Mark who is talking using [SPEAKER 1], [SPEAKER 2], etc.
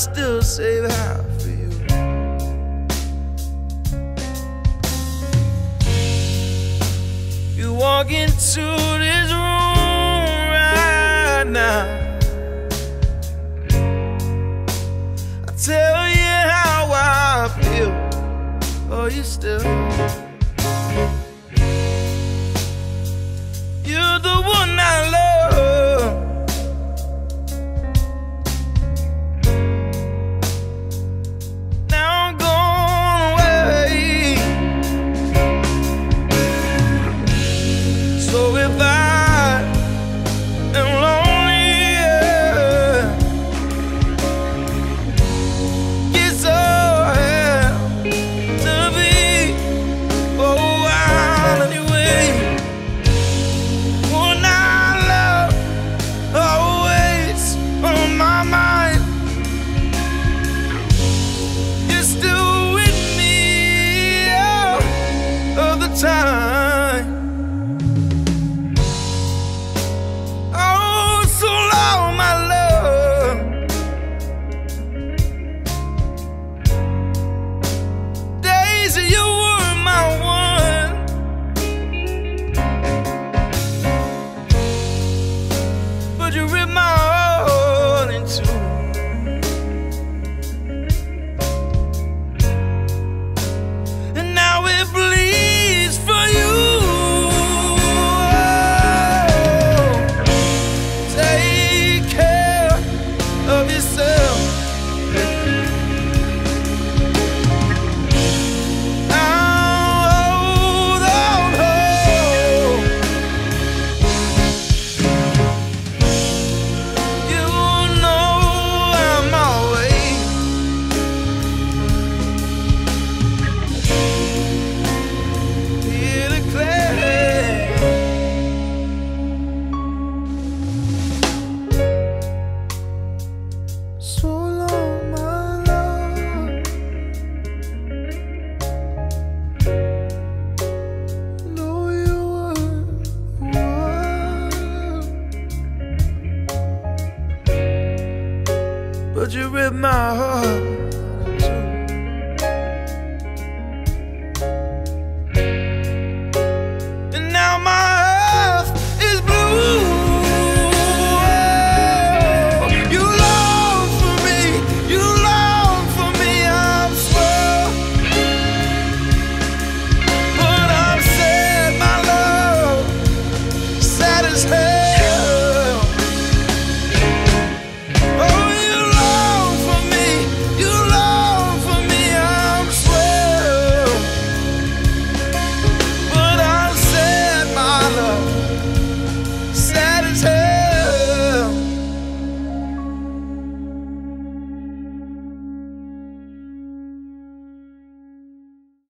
[SPEAKER 1] still save half for you. You walk into this room right now. I tell you how I feel. Oh, you still. would you remind but you ripped my heart.